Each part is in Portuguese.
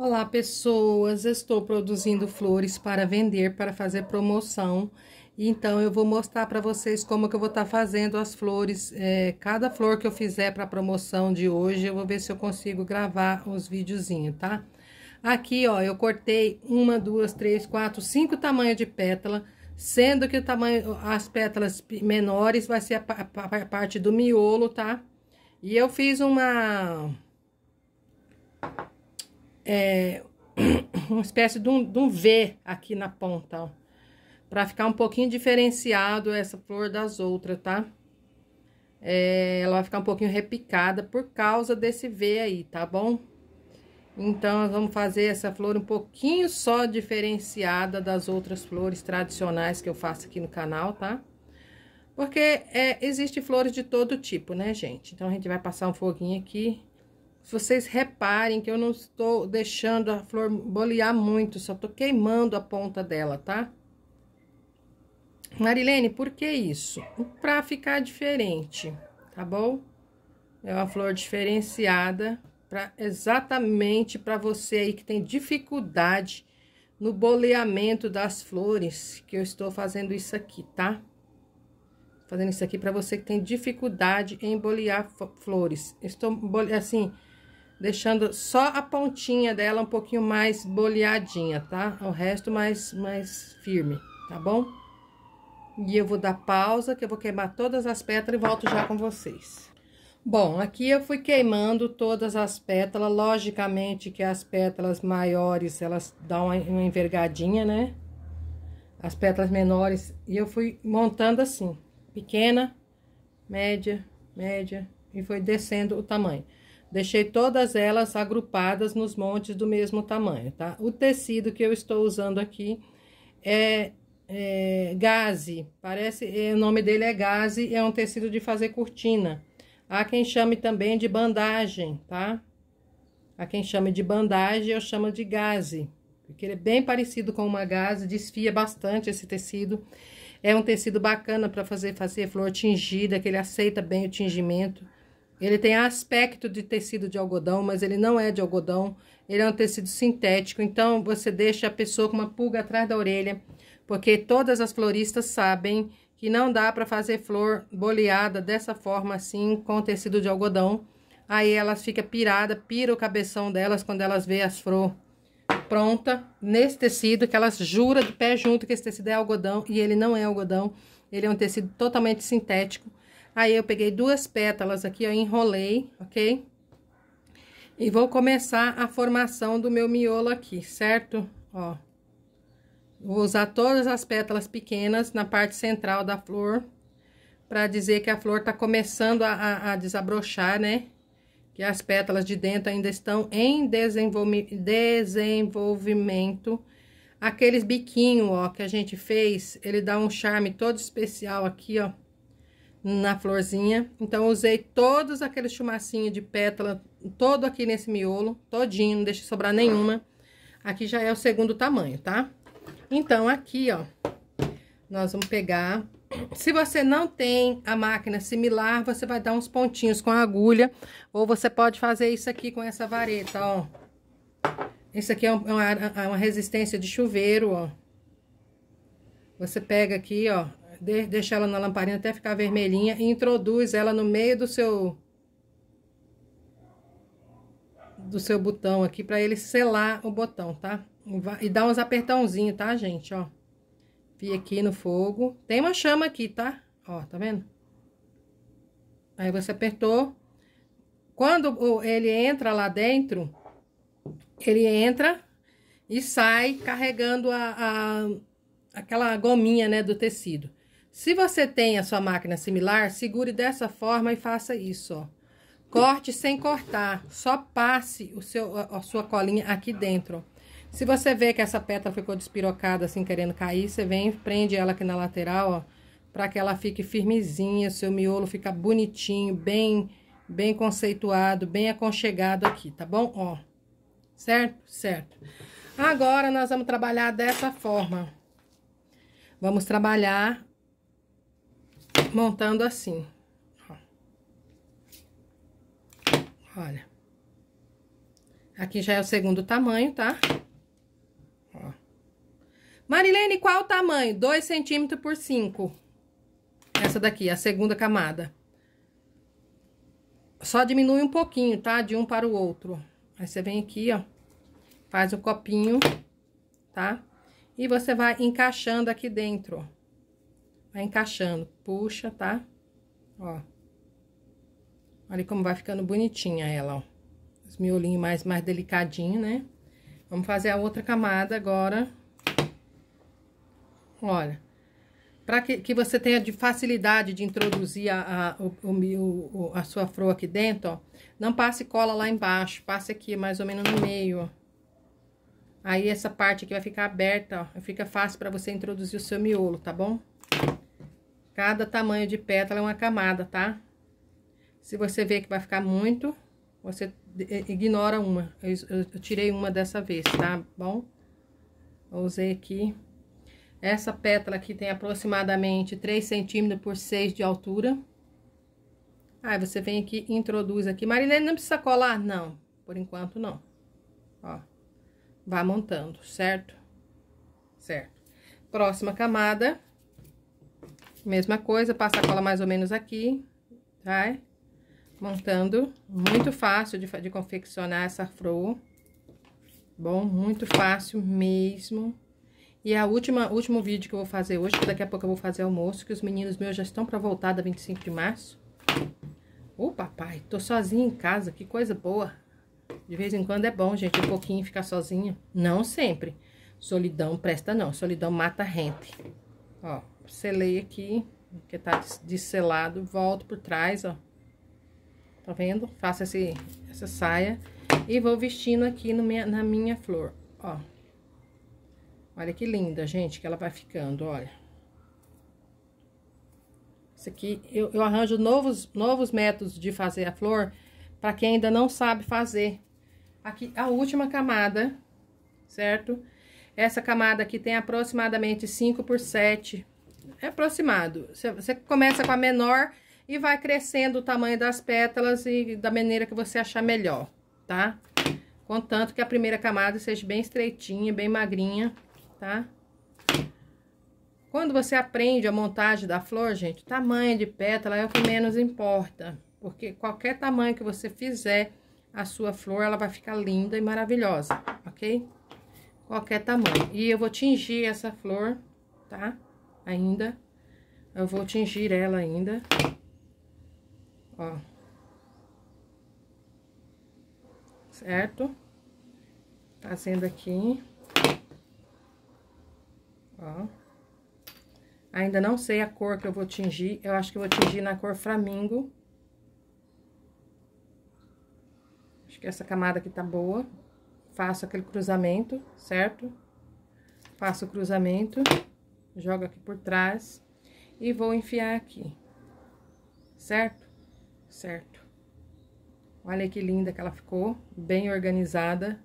Olá, pessoas! Estou produzindo flores para vender, para fazer promoção. Então, eu vou mostrar para vocês como que eu vou estar tá fazendo as flores. É, cada flor que eu fizer para promoção de hoje, eu vou ver se eu consigo gravar os videozinhos, tá? Aqui, ó, eu cortei uma, duas, três, quatro, cinco tamanhos de pétala, sendo que o tamanho, as pétalas menores vai ser a, a, a parte do miolo, tá? E eu fiz uma é, uma espécie de um, de um V aqui na ponta, ó. Pra ficar um pouquinho diferenciado essa flor das outras, tá? É, ela vai ficar um pouquinho repicada por causa desse V aí, tá bom? Então, nós vamos fazer essa flor um pouquinho só diferenciada das outras flores tradicionais que eu faço aqui no canal, tá? Porque é, existe flores de todo tipo, né, gente? Então, a gente vai passar um foguinho aqui vocês reparem que eu não estou deixando a flor bolear muito, só tô queimando a ponta dela, tá? Marilene, por que isso? Pra ficar diferente, tá bom? É uma flor diferenciada, pra, exatamente para você aí que tem dificuldade no boleamento das flores, que eu estou fazendo isso aqui, tá? Fazendo isso aqui para você que tem dificuldade em bolear flores. Estou, assim, deixando só a pontinha dela um pouquinho mais boleadinha, tá? O resto mais, mais firme, tá bom? E eu vou dar pausa, que eu vou queimar todas as pétalas e volto já com vocês. Bom, aqui eu fui queimando todas as pétalas, logicamente que as pétalas maiores, elas dão uma, envergadinha, né? As pétalas menores, e eu fui montando assim, pequena, média, média, e foi descendo o tamanho. Deixei todas elas agrupadas nos montes do mesmo tamanho, tá? O tecido que eu estou usando aqui é, é gaze, parece, é, o nome dele é gaze, é um tecido de fazer cortina. Há quem chame também de bandagem, tá? Há quem chame de bandagem, eu chamo de gaze, porque ele é bem parecido com uma gaze, desfia bastante esse tecido. É um tecido bacana para fazer, fazer flor tingida, que ele aceita bem o tingimento. Ele tem aspecto de tecido de algodão, mas ele não é de algodão. Ele é um tecido sintético, então você deixa a pessoa com uma pulga atrás da orelha, porque todas as floristas sabem que não dá para fazer flor boleada dessa forma assim, com tecido de algodão. Aí elas ficam pirada, pira o cabeção delas quando elas vê as flor pronta nesse tecido, que elas juram de pé junto que esse tecido é algodão, e ele não é algodão. Ele é um tecido totalmente sintético. Aí, eu peguei duas pétalas aqui, ó, enrolei, ok? E vou começar a formação do meu miolo aqui, certo? Ó. Vou usar todas as pétalas pequenas na parte central da flor, para dizer que a flor tá começando a, a, a desabrochar, né? Que as pétalas de dentro ainda estão em desenvolvi desenvolvimento. Aqueles biquinhos, ó, que a gente fez, ele dá um charme todo especial aqui, ó na florzinha. Então, usei todos aqueles chumacinhos de pétala, todo aqui nesse miolo, todinho, não deixe sobrar nenhuma. Aqui já é o segundo tamanho, tá? Então, aqui, ó, nós vamos pegar... Se você não tem a máquina similar, você vai dar uns pontinhos com a agulha, ou você pode fazer isso aqui com essa vareta, ó. Isso aqui é uma, é uma resistência de chuveiro, ó. Você pega aqui, ó, de, deixa ela na lamparina até ficar vermelhinha e introduz ela no meio do seu do seu botão aqui para ele selar o botão, tá? E dá uns apertãozinhos, tá, gente, ó. Vi aqui no fogo. Tem uma chama aqui, tá? Ó, tá vendo? Aí você apertou. Quando ele entra lá dentro, ele entra e sai carregando a, a aquela gominha, né, do tecido. Se você tem a sua máquina similar, segure dessa forma e faça isso, ó. Corte sem cortar, só passe o seu, a sua colinha aqui dentro. Se você vê que essa pétala ficou despirocada, assim, querendo cair, você vem, prende ela aqui na lateral, ó, para que ela fique firmezinha, seu miolo fica bonitinho, bem, bem conceituado, bem aconchegado aqui, tá bom? Ó, certo? Certo. Agora, nós vamos trabalhar dessa forma. Vamos trabalhar montando assim. Ó. Olha. Aqui já é o segundo tamanho, tá? Ó. Marilene, qual o tamanho? 2 centímetros por 5. Essa daqui, a segunda camada. Só diminui um pouquinho, tá? De um para o outro. Aí você vem aqui, ó. Faz o copinho, tá? E você vai encaixando aqui dentro, ó. Vai encaixando. Puxa, tá? Ó. Olha como vai ficando bonitinha ela, ó. Os miolinhos mais, mais delicadinho, né? Vamos fazer a outra camada agora. Olha. Para que, que você tenha de facilidade de introduzir a, a, o, o, a sua flor aqui dentro, ó. Não passe cola lá embaixo, passe aqui mais ou menos no meio, ó. Aí, essa parte aqui vai ficar aberta, ó. Fica fácil para você introduzir o seu miolo, tá bom? Cada tamanho de pétala é uma camada, tá? Se você ver que vai ficar muito, você ignora uma. Eu, eu, eu tirei uma dessa vez, tá bom? Eu usei aqui essa pétala aqui tem aproximadamente 3 centímetros por 6 de altura. Aí, você vem aqui introduz aqui. Marilene, não precisa colar? Não, por enquanto não. Ó, vai montando, certo? Certo. Próxima camada. Mesma coisa, passa a cola mais ou menos aqui, vai montando. Muito fácil de, de confeccionar essa flor. Bom, muito fácil mesmo. E a última, último vídeo que eu vou fazer hoje, que daqui a pouco eu vou fazer almoço, que os meninos meus já estão para voltar da 25 de março. Ô, papai, tô sozinha em casa, que coisa boa. De vez em quando é bom, gente, um pouquinho ficar sozinha. Não sempre. Solidão presta não, solidão mata rente. Ó, selei aqui, que tá desselado, volto por trás, ó. Tá vendo? Faço esse, essa saia e vou vestindo aqui minha, na minha flor, ó. Olha que linda, gente, que ela vai ficando, olha. Isso aqui, eu, eu arranjo novos, novos métodos de fazer a flor para quem ainda não sabe fazer. Aqui, a última camada, certo? Essa camada aqui tem aproximadamente 5 por 7. É aproximado. Você, começa com a menor e vai crescendo o tamanho das pétalas e da maneira que você achar melhor, tá? Contanto que a primeira camada seja bem estreitinha, bem magrinha, tá? Quando você aprende a montagem da flor, gente, tamanho de pétala é o que menos importa. Porque qualquer tamanho que você fizer, a sua flor, ela vai ficar linda e maravilhosa, ok? Qualquer tamanho. E eu vou tingir essa flor, tá? Ainda. Eu vou tingir ela ainda. Ó. Certo? Fazendo aqui. Ó. Ainda não sei a cor que eu vou tingir. Eu acho que eu vou tingir na cor flamingo. Acho que essa camada aqui tá boa. Faço aquele cruzamento, certo? Faço o cruzamento. Jogo aqui por trás. E vou enfiar aqui. Certo? Certo. Olha que linda que ela ficou. Bem organizada.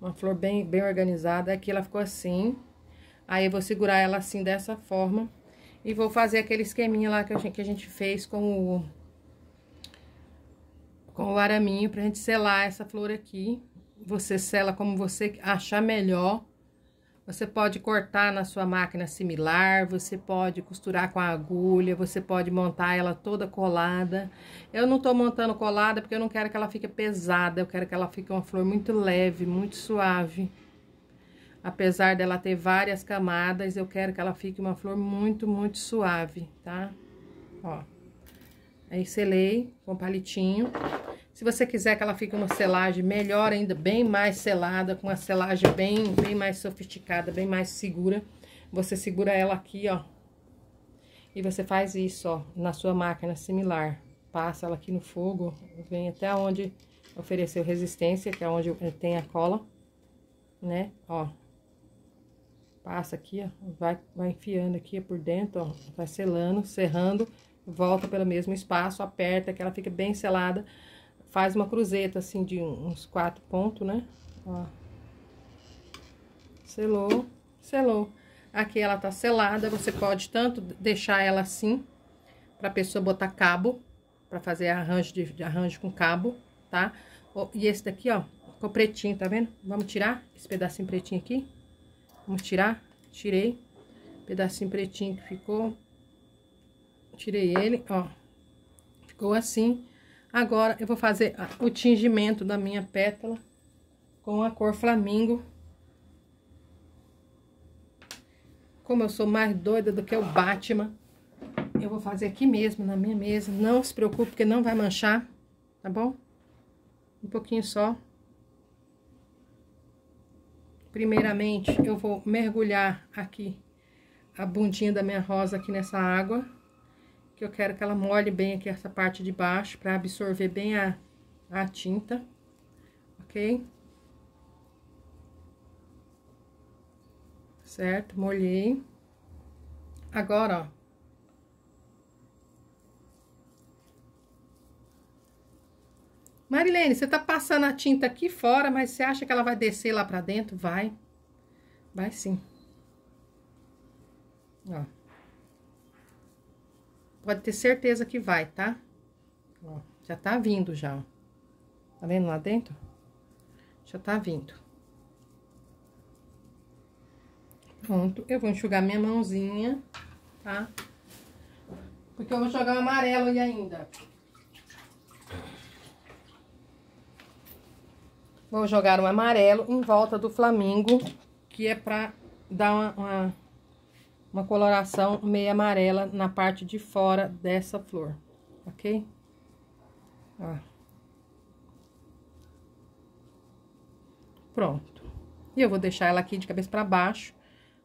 Uma flor bem, bem organizada. Aqui ela ficou assim. Aí, eu vou segurar ela assim, dessa forma. E vou fazer aquele esqueminha lá que a gente, que a gente fez com o... Com o araminho, pra gente selar essa flor aqui. Você sela como você achar melhor. Você pode cortar na sua máquina similar, você pode costurar com a agulha, você pode montar ela toda colada. Eu não tô montando colada porque eu não quero que ela fique pesada, eu quero que ela fique uma flor muito leve, muito suave. Apesar dela ter várias camadas, eu quero que ela fique uma flor muito, muito suave, tá? Ó. Aí, selei com palitinho. Se você quiser que ela fique uma selagem melhor ainda, bem mais selada, com uma selagem bem, bem mais sofisticada, bem mais segura, você segura ela aqui, ó. E você faz isso, ó, na sua máquina similar. Passa ela aqui no fogo, vem até onde ofereceu resistência, que é onde tem a cola, né? Ó, Passa aqui, ó, vai, vai enfiando aqui por dentro, ó, vai selando, serrando, volta pelo mesmo espaço, aperta que ela fica bem selada. Faz uma cruzeta, assim, de uns quatro pontos, né? Ó. Selou, selou. Aqui ela tá selada, você pode tanto deixar ela assim, pra pessoa botar cabo, pra fazer arranjo de, de arranjo com cabo, tá? E esse daqui, ó, Ficou pretinho, tá vendo? Vamos tirar esse pedacinho pretinho aqui. Vamos tirar. Tirei. Pedacinho pretinho que ficou. Tirei ele, ó. Ficou assim. Agora, eu vou fazer o tingimento da minha pétala com a cor flamingo. Como eu sou mais doida do que o Batman, eu vou fazer aqui mesmo, na minha mesa. Não se preocupe, porque não vai manchar, tá bom? Um pouquinho só. Primeiramente, eu vou mergulhar aqui a bundinha da minha rosa aqui nessa água. Que eu quero que ela molhe bem aqui essa parte de baixo, para absorver bem a, a tinta, ok? Certo? Molhei. Agora, ó. Marilene, você tá passando a tinta aqui fora, mas você acha que ela vai descer lá pra dentro? Vai. Vai sim. Ó. Pode ter certeza que vai, tá? Ó, já tá vindo já, ó. Tá vendo lá dentro? Já tá vindo. Pronto, eu vou enxugar minha mãozinha, tá? Porque eu vou jogar o amarelo aí ainda. Vou jogar um amarelo em volta do flamingo, que é pra dar uma, uma, uma coloração meio amarela na parte de fora dessa flor, ok? Ó. Pronto. E eu vou deixar ela aqui de cabeça para baixo.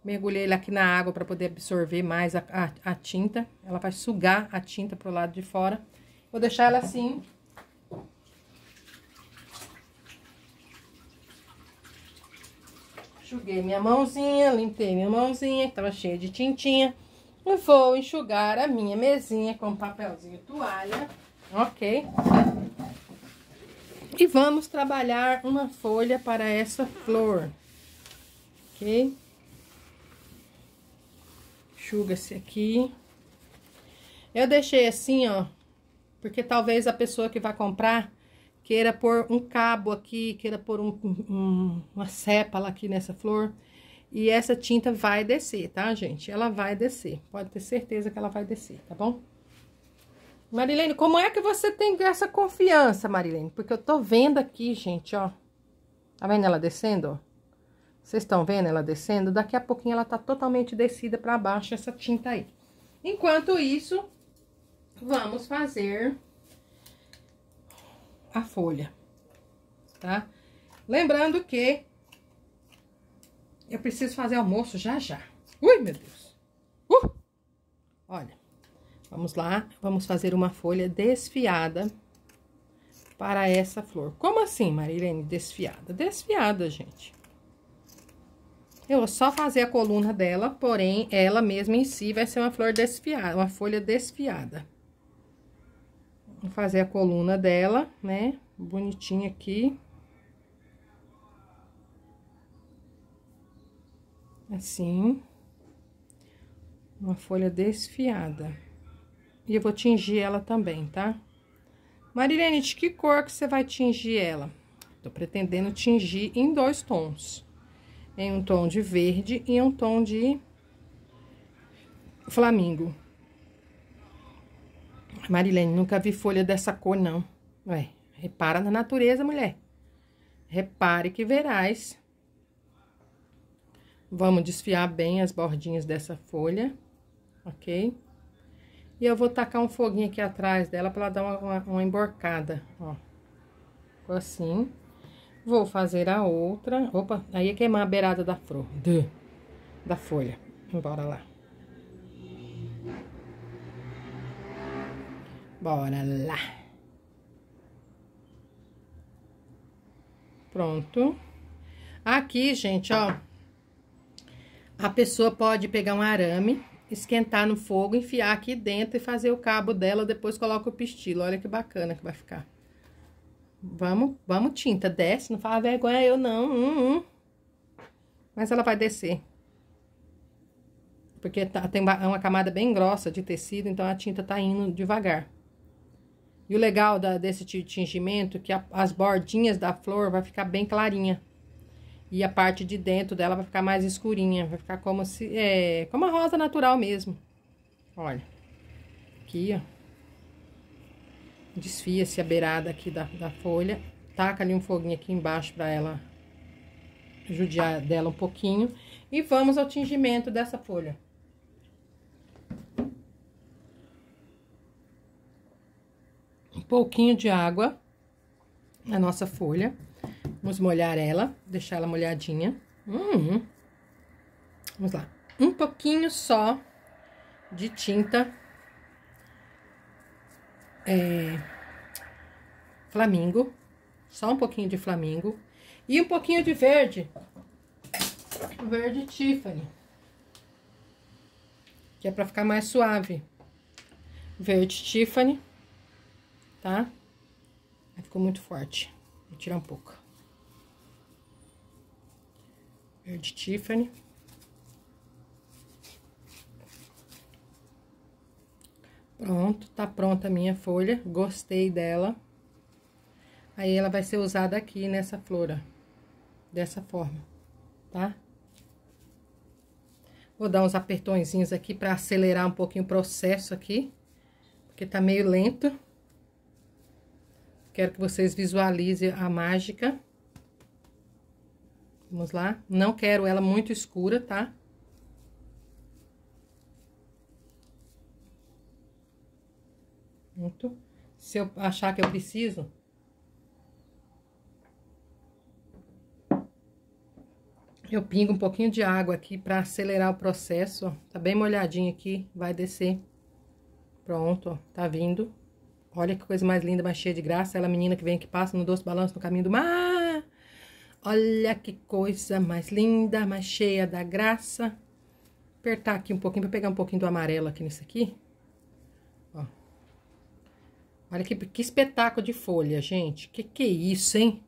Mergulhei ela aqui na água para poder absorver mais a, a, a, tinta. Ela vai sugar a tinta pro lado de fora. Vou deixar ela assim Enxuguei minha mãozinha, limpei minha mãozinha, que tava cheia de tintinha. E vou enxugar a minha mesinha com papelzinho toalha, ok? E vamos trabalhar uma folha para essa flor, ok? Enxuga-se aqui. Eu deixei assim, ó, porque talvez a pessoa que vai comprar queira pôr um cabo aqui, queira pôr um, um, uma sépala aqui nessa flor. E essa tinta vai descer, tá, gente? Ela vai descer. Pode ter certeza que ela vai descer, tá bom? Marilene, como é que você tem essa confiança, Marilene? Porque eu tô vendo aqui, gente, ó. Tá vendo ela descendo, Vocês estão vendo ela descendo? Daqui a pouquinho ela tá totalmente descida pra baixo, essa tinta aí. Enquanto isso, vamos fazer a folha, tá? Lembrando que eu preciso fazer almoço já já. Ui, meu Deus! Uh! Olha, vamos lá, vamos fazer uma folha desfiada para essa flor. Como assim, Marilene, desfiada? Desfiada, gente. Eu vou só fazer a coluna dela, porém, ela mesma em si vai ser uma flor desfiada, uma folha desfiada. Vou fazer a coluna dela, né? Bonitinha aqui. Assim. Uma folha desfiada. E eu vou tingir ela também, tá? Marilene, de que cor que você vai tingir ela? Tô pretendendo tingir em dois tons. Em um tom de verde e um tom de flamingo. Marilene, nunca vi folha dessa cor, não. Ué, repara na natureza, mulher. Repare que verás. Vamos desfiar bem as bordinhas dessa folha, ok? E eu vou tacar um foguinho aqui atrás dela para ela dar uma, uma, emborcada, ó. Ficou assim. Vou fazer a outra. Opa, aí é queimar a beirada da flor, da folha. Bora lá. Bora lá. Pronto. Aqui, gente, ó. A pessoa pode pegar um arame, esquentar no fogo, enfiar aqui dentro e fazer o cabo dela, depois coloca o pistilo. Olha que bacana que vai ficar. Vamos, vamos tinta, desce, não fala vergonha eu não, hum, hum. Mas ela vai descer. Porque tá, tem uma camada bem grossa de tecido, então a tinta tá indo devagar. E o legal da, desse tingimento é que a, as bordinhas da flor vai ficar bem clarinha. E a parte de dentro dela vai ficar mais escurinha. Vai ficar como se... É, como a rosa natural mesmo. Olha. Aqui, ó. Desfia-se a beirada aqui da, da folha. Taca ali um foguinho aqui embaixo pra ela judiar dela um pouquinho. E vamos ao tingimento dessa folha. Pouquinho de água na nossa folha. Vamos molhar ela, deixar ela molhadinha. Hum. Vamos lá. Um pouquinho só de tinta é, flamingo. Só um pouquinho de flamingo. E um pouquinho de verde verde Tiffany. Que é pra ficar mais suave. Verde Tiffany, tá? Ficou muito forte. Vou tirar um pouco. Verde Tiffany. Pronto, tá pronta a minha folha. Gostei dela. Aí, ela vai ser usada aqui nessa flora. Dessa forma, tá? Vou dar uns apertõezinhos aqui para acelerar um pouquinho o processo aqui, porque tá meio lento. Quero que vocês visualizem a mágica. Vamos lá. Não quero ela muito escura, tá? Muito. Se eu achar que eu preciso, Eu pingo um pouquinho de água aqui pra acelerar o processo, ó. Tá bem molhadinho aqui, vai descer. Pronto, ó, tá vindo. Olha que coisa mais linda, mais cheia de graça. Ela menina que vem que passa no doce balanço no caminho do mar. Olha que coisa mais linda, mais cheia da graça. Apertar aqui um pouquinho, pra pegar um pouquinho do amarelo aqui nesse aqui. Ó. Olha que, que espetáculo de folha, gente. Que que é isso, hein?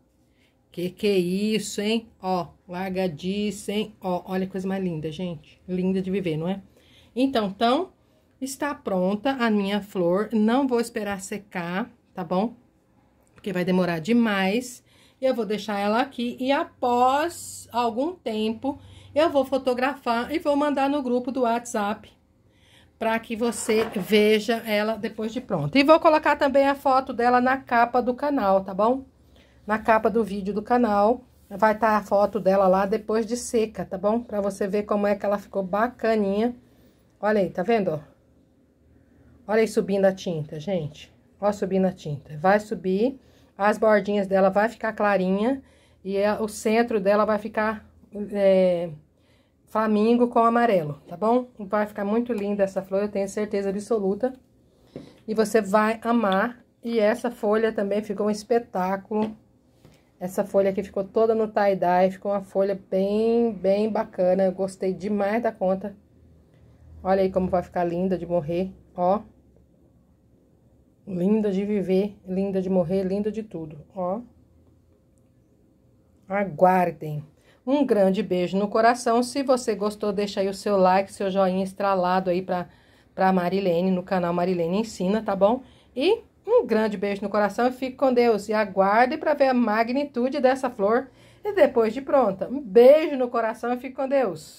Que que é isso, hein? Ó, largadiça, hein? Ó, olha que coisa mais linda, gente. Linda de viver, não é? Então, então, está pronta a minha flor. Não vou esperar secar, tá bom? Porque vai demorar demais. Eu vou deixar ela aqui e após algum tempo, eu vou fotografar e vou mandar no grupo do WhatsApp para que você veja ela depois de pronta. E vou colocar também a foto dela na capa do canal, tá bom? Na capa do vídeo do canal, vai estar tá a foto dela lá depois de seca, tá bom? Pra você ver como é que ela ficou bacaninha. Olha aí, tá vendo, ó? Olha aí subindo a tinta, gente. Ó, subindo a tinta. Vai subir, as bordinhas dela vai ficar clarinha e o centro dela vai ficar é, flamingo com amarelo, tá bom? Vai ficar muito linda essa flor, eu tenho certeza absoluta. E você vai amar. E essa folha também ficou um espetáculo. Essa folha aqui ficou toda no tie-dye, ficou uma folha bem, bem bacana. Eu gostei demais da conta. Olha aí como vai ficar linda de morrer, ó. Linda de viver, linda de morrer, linda de tudo, ó. Aguardem. Um grande beijo no coração. Se você gostou, deixa aí o seu like, seu joinha estralado aí pra, pra Marilene, no canal Marilene Ensina, tá bom? E um grande beijo no coração e fique com Deus. E aguarde para ver a magnitude dessa flor e depois de pronta. Um beijo no coração e fique com Deus.